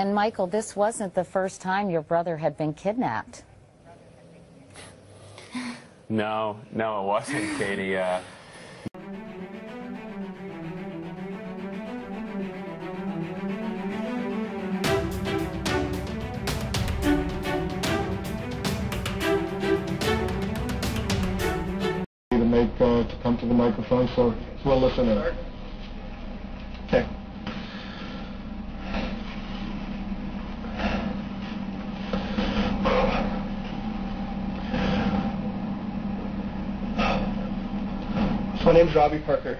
And Michael, this wasn't the first time your brother had been kidnapped. No, no, it wasn't, Katie. Uh, to make uh, to come to the microphone, so we'll listen in. My name's Robbie Parker.